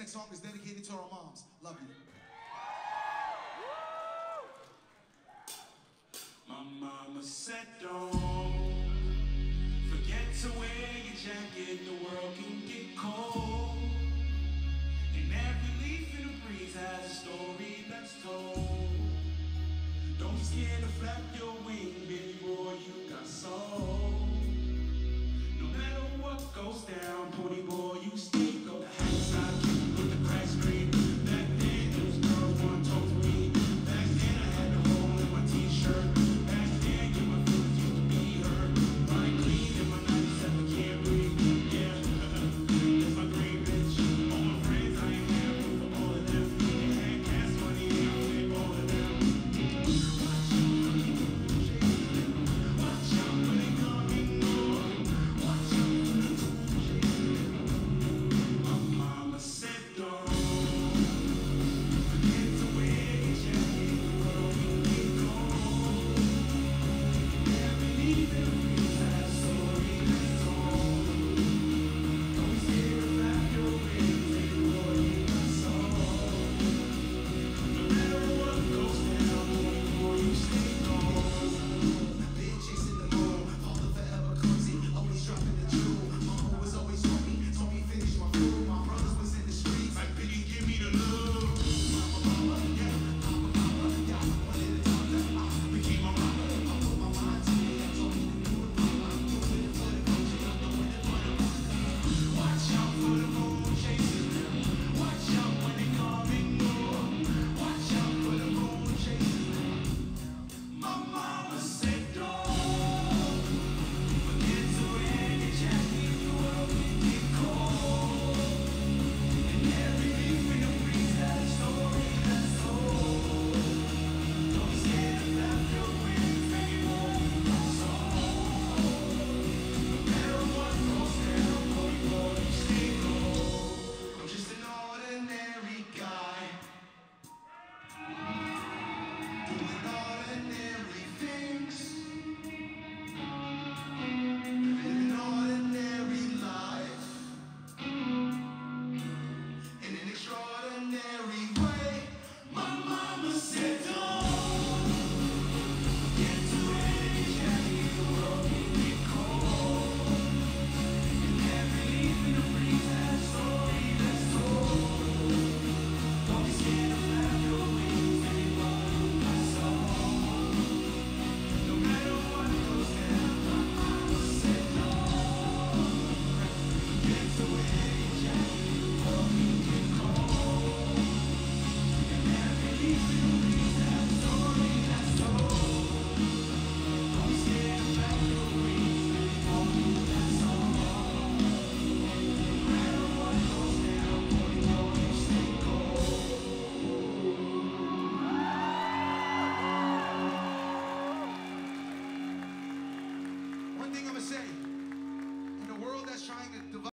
next song is dedicated to our moms. Love you. My mama said, don't forget to wear your jacket. The world can get cold. And every leaf in the breeze has a story that's told. Don't be scared to flap your wing, before you got soul. No matter what goes down, pony boy, you still go the high side. inclusive. one thing I'm going to say. In a world that's trying to divide